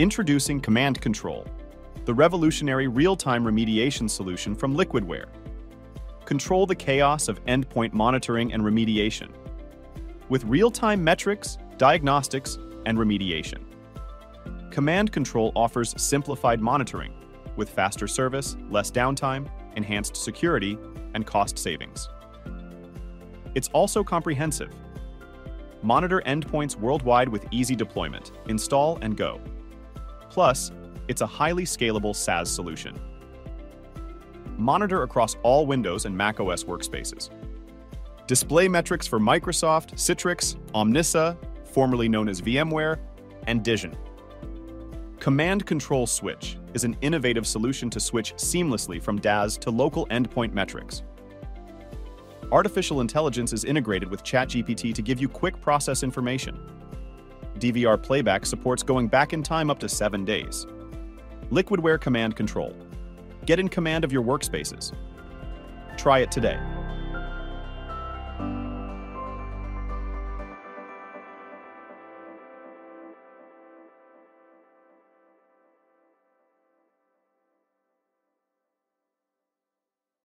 Introducing Command Control, the revolutionary real-time remediation solution from Liquidware. Control the chaos of endpoint monitoring and remediation with real-time metrics, diagnostics, and remediation. Command Control offers simplified monitoring with faster service, less downtime, enhanced security, and cost savings. It's also comprehensive. Monitor endpoints worldwide with easy deployment, install and go. Plus, it's a highly scalable SaaS solution. Monitor across all Windows and macOS workspaces. Display metrics for Microsoft, Citrix, Omnissa, formerly known as VMware, and Dizzion. Command Control Switch is an innovative solution to switch seamlessly from DaaS to local endpoint metrics. Artificial intelligence is integrated with ChatGPT to give you quick process information. DVR playback supports going back in time up to seven days. Liquidware Command Control. Get in command of your workspaces. Try it today.